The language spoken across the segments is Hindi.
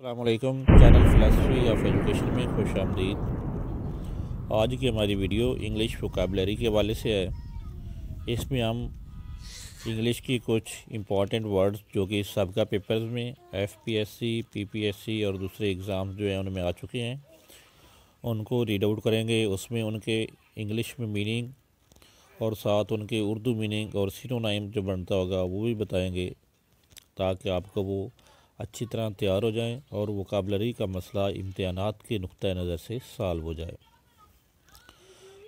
Allam channel philosophy of education में खुश आमदीद। आज की हमारी वीडियो इंग्लिश वोकाबलरी के हवाले से है। इसमें हम इंग्लिश की कुछ इंपॉर्टेंट वर्ड्स जो कि सबका पेपर्स में F P S C P P S C और दूसरे एग्ज़ाम जो हैं उनमें आ चुके हैं। उनको रीड आउट करेंगे, उसमें उनके इंग्लिश में मीनिंग और साथ उनके उर्दू मीनिंग और सिनोनाइम जो बनता होगा वो भी बताएँगे ताकि आपको वो अच्छी तरह तैयार हो जाएँ और वकाबलरी का मसला इम्तहान के नुक़ नज़र से साल हो जाए।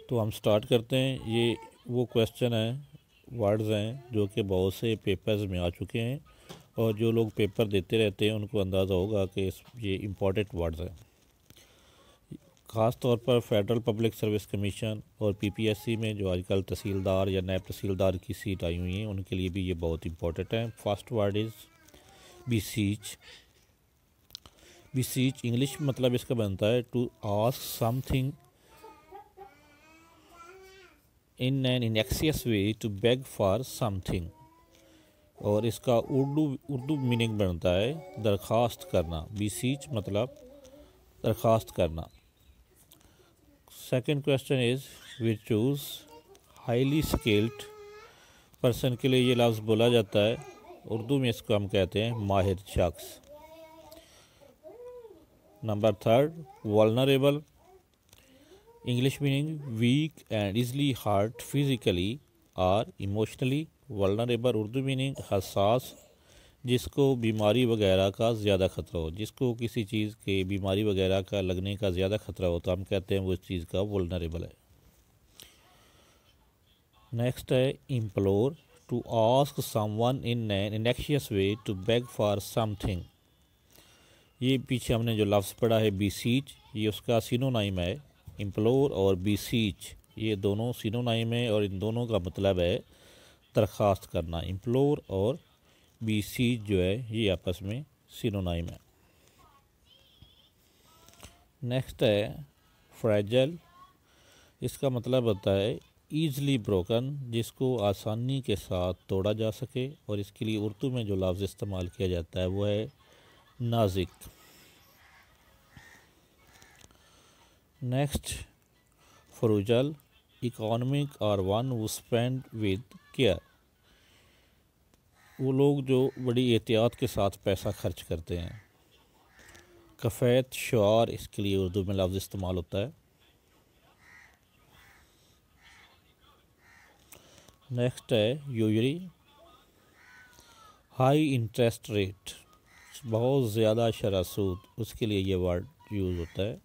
तो हम स्टार्ट करते हैं। ये वो क्वेश्चन हैं, वर्ड्स हैं, जो कि बहुत से पेपर्स में आ चुके हैं और जो लोग पेपर देते रहते हैं, उनको अंदाज़ा होगा कि ये इंपॉर्टेंट वर्ड्स हैं। ख़ास तौर पर फेडरल पब्लिक सर्विस कमीशन और पीपीएससी में जो आजकल तहसीलदार या नैब तहसीलदार की सीट आई हुई हैं, उनके लिए भी ये बहुत इंपॉर्टेंट है। First word is beseech beseech English मतलब इसका बनता है to ask something in an anxious way to beg for something और इसका उर्दू उर्दू मीनिंग बनता है दरख्वास्त करना। बीसीच मतलब दरख्वास्त करना। Second question is we choose highly skilled person के लिए ये लफ्ज़ बोला जाता है। उर्दू में इसको हम कहते हैं माहिर शख्स। Number third vulnerable English meaning weak and easily hurt physically और इमोशनली वलनरेबल उर्दू मीनिंग हसास, जिसको बीमारी वगैरह का ज़्यादा ख़तरा हो, जिसको किसी चीज़ के बीमारी वगैरह का लगने का ज़्यादा ख़तरा हो तो हम कहते हैं वो इस चीज़ का वलनरेबल है। नेक्स्ट है implore to ask someone in an anxious way to beg for something. ये पीछे हमने जो लफ्ज़ पढ़ा है बीसीच ये उसका सिनोनाइम है इम्प्लोर और बीसीच ये दोनों सिनोनाइम है और इन दोनों का मतलब है दरख्वास्त करना. इम्प्लोर और बीसीच जो है, ये आपस में सिनोनाइम है. नेक्स्ट है फ्रेजल इसका मतलब होता है ईज़ली ब्रोकन जिसको आसानी के साथ तोड़ा जा सके और इसके लिए उर्दू में जो लफ्ज़ इस्तेमाल किया जाता है, वो है नाजिक। नेक्स्ट फ्रूजल इकोनॉमिक और वन वो स्पेंड विद केयर वो लोग जो बड़ी एहतियात के साथ पैसा खर्च करते हैं। कफ़ैत शुर इसके लिए उर्दू में लफ्ज़ इस्तेमाल होता है। नेक्स्ट है यूजरी हाई इंटरेस्ट रेट बहुत ज़्यादा शरा सूद उसके लिए ये वर्ड यूज़ होता है।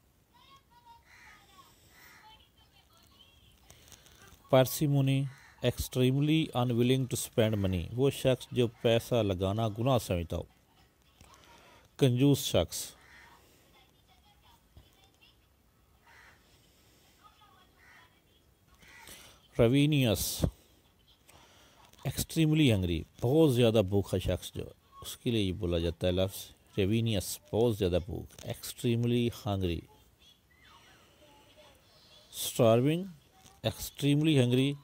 Parsimony extremely unwilling to spend money वो शख्स जो पैसा लगाना गुनाह समझता हो। कंजूस शख्स। रवीनियस एक्सट्रीमली हंगरी बहुत ज़्यादा भूखा शख्स जो। उसके लिए ये बोला जाता है लफ्ज़, रेवीनियस बहुत ज़्यादा भूख। Extremely hungry starving extremely hungry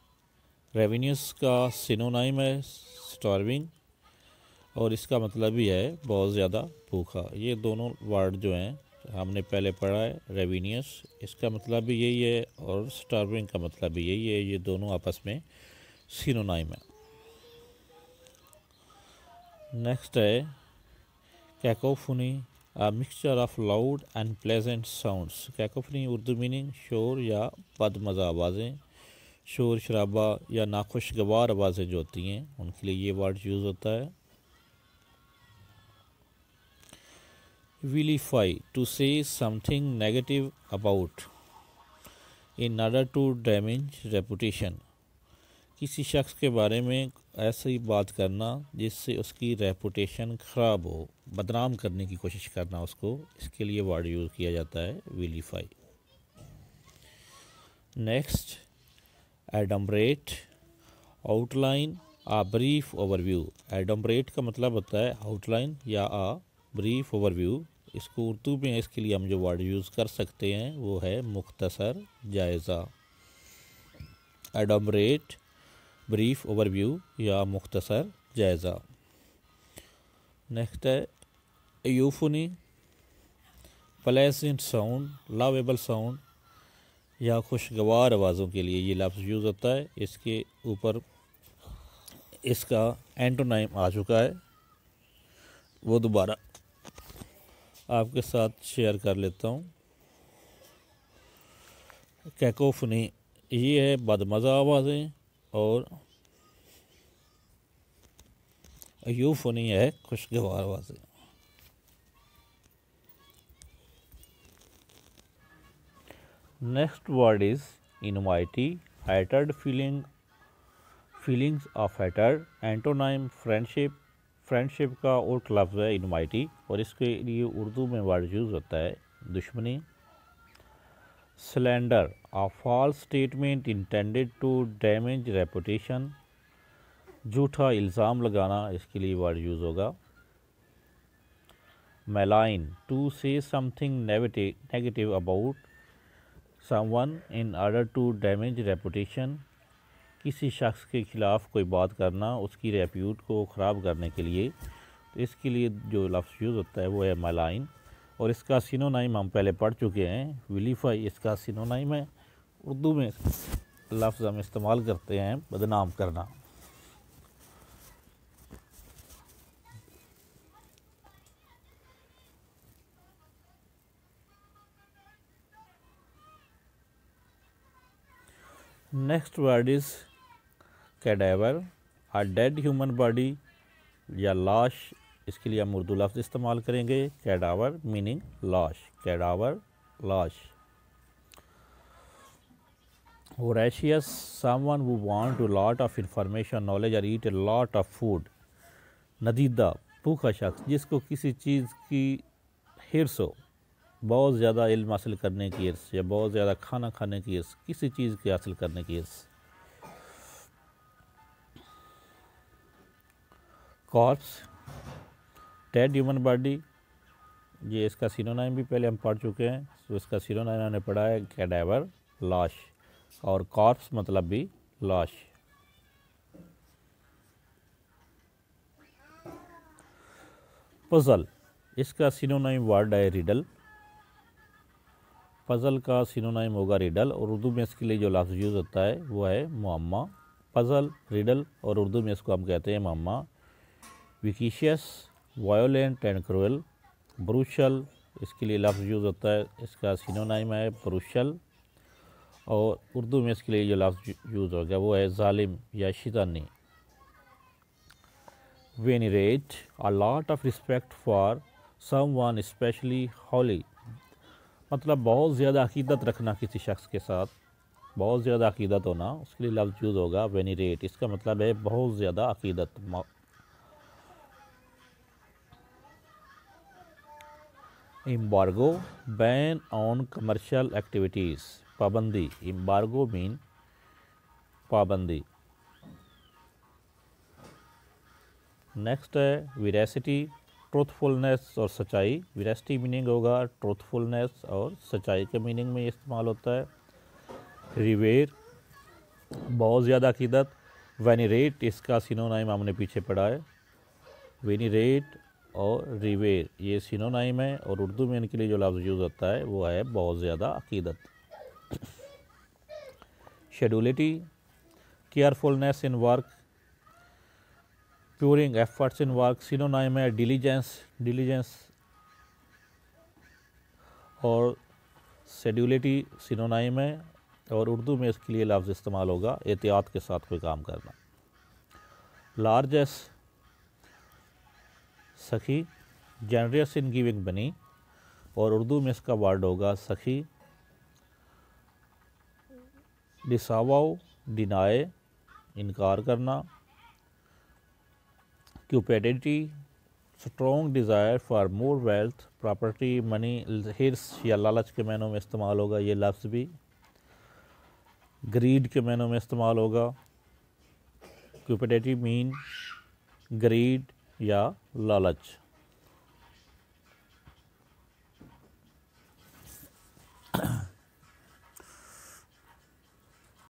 ravenous का सिनोनाइम है स्टारविंग और इसका मतलब भी है बहुत ज़्यादा भूखा। ये दोनों वर्ड जो हैं, हमने पहले पढ़ा है रेवेन्यूस इसका मतलब भी यही है और स्टारविंग का मतलब भी यही है। ये दोनों आपस में सिनोनाइम है। नेक्स्ट है cacophony a mixture of loud and pleasant sounds cacophony Urdu meaning शोर या बदमज़ा आवाज़ें, शोर शराबा या नाखुशगवार आवाज़ें जो होती हैं, उनके लिए ये वर्ड यूज़ होता है। Vilify to say something negative about in order to damage reputation किसी शख्स के बारे में ऐसी बात करना जिससे उसकी रेपुटेशन ख़राब हो, बदनाम करने की कोशिश करना, उसको इसके लिए वर्ड यूज़ किया जाता है vilify next adumbrate outline a brief overview adumbrate का मतलब होता है आउटलाइन या आ ब्रीफ ओवरव्यू इसको उर्दू में इसके लिए हम जो वर्ड यूज़ कर सकते हैं वो है मुख्तसर जायज़ा. एडम्बरेट ब्रीफ ओवरव्यू या मुख्तसर जायज़ा नेक्स्ट है यूफनी प्लेसेंट साउंड लावेबल साउंड या खुशगवार आवाज़ों के लिए ये लफ्ज़ यूज़ होता है इसके ऊपर इसका एंटोनाइम आ चुका है वो दोबारा आपके साथ शेयर कर लेता हूँ कैकोफनी ये है बदमज़ा आवाज़ें और यूफनी है खुशगवार आवाज़ें next word is enmity hatred feeling feelings of hatred antonym friendship friendship का उल्ट लफ्ज़ है इनवाइटी और इसके लिए उर्दू में वर्ड यूज़ होता है दुश्मनी। Slander, a false statement intended to damage reputation. झूठा इल्ज़ाम लगाना इसके लिए वर्ड यूज़ होगा malign to say something negative about someone in order to damage reputation किसी शख्स के ख़िलाफ़ कोई बात करना, उसकी रेप्यूट को ख़राब करने के लिए तो इसके लिए जो लफ्ज़ यूज़ होता है, वो है मेलाइन और इसका सिनोनाइम हम पहले पढ़ चुके हैं। विलीफाई इसका सिनोनाइम है। उर्दू में लफ्ज़ हम इस्तेमाल करते हैं बदनाम करना। Next word is cadaver. A dead human body या लाश इसके लिए हम उर्दू लफ्ज़ इस्तेमाल करेंगे कैडावर मीनिंग लाश कैडावर लाश voracious, someone who want to lot of information, knowledge, or eat a lot of food. नदीदा भूखा शख्स, जिसको किसी चीज़ की हिरस हो, बहुत ज़्यादा इल्म हासिल करने की हिरस, या बहुत ज़्यादा खाना खाने की हिरस, किसी चीज़ की हासिल करने की हिरस. कॉर्प्स डेड ह्यूमन बॉडी ये इसका सिनोनाइम भी पहले हम पढ़ चुके हैं तो इसका सिनोनाइम हमने पढ़ा है कैडावर लाश और कॉर्प्स मतलब भी लाश पजल इसका सिनोनाइम वर्ड है रिडल पज़ल का सिनोनाइम होगा रिडल और उर्दू में इसके लिए जो लफ्ज़ यूज़ होता है, वो है मुआमा पज़ल रिडल और उर्दू में इसको हम कहते हैं मामा vicious violent and cruel brutal इसके लिए लफ्ज़ यूज़ होता है, इसका सिनोनाइम है ब्रूशल और उर्दू में इसके लिए जो लफ्ज़ यूज़ हो गया वो है ालिम या शिदानी venerate a lot of respect for someone especially holy मतलब बहुत ज़्यादा अकीदत रखना किसी शख्स के साथ, बहुत ज़्यादा अकीदत होना, उसके लिए लफ्ज़ यूज़ होगा वेनीरेट इसका मतलब है बहुत ज़्यादा अकीदत embargo ban on commercial activities पाबंदी एम्बार्गो मीन पाबंदी नेक्स्ट है विरासिटी ट्रूथफुलनेस और सच्चाई. विरासिटी मीनिंग होगा ट्रूथफुलनेस और सच्चाई के मीनिंग में इस्तेमाल होता है. रिवेर बहुत ज़्यादा अकीदत वेनीरेट इसका सिनोनाइम हमने पीछे पढ़ा है. वेनीरेट और रिवेर, ये सिनोनाइम है और उर्दू में इनके लिए जो लफ्ज़ यूज़ होता है, वो है बहुत ज़्यादा अकीदत। Sedulity carefulness in work pouring efforts in work synonym है डिलीजेंस डिलीजेंस और शेड्यूलिटी सिनोनाइम है और उर्दू में इसके लिए लफ्ज़ इस्तेमाल होगा, एहतियात के साथ कोई काम करना। लार्जेस्ट सखी जनरस इन गिविंग बनी और उर्दू में इसका वर्ड होगा सखी डिसावाओ डिनाए, इनकार करना cupidity strong desire for more wealth, property, money, हिर्स या लालच के मैनों में इस्तेमाल होगा, ये लफ्ज़ भी। ग्रीड के मैनों में इस्तेमाल होगा। क्यूपेडिटी मीन ग्रीड या लालच।